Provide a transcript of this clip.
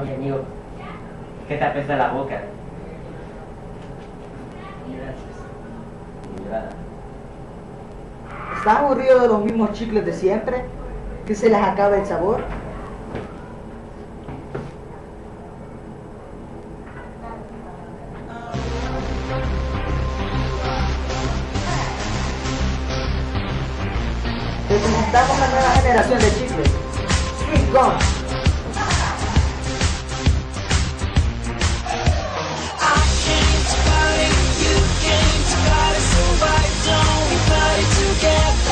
Oye, amigo, ¿qué te apesta la boca? Gracias. ¿Estás aburrido de los mismos chicles de siempre? ¿Que se les acaba el sabor? Te presentamos la nueva generación de chicles. Sweet Gum. get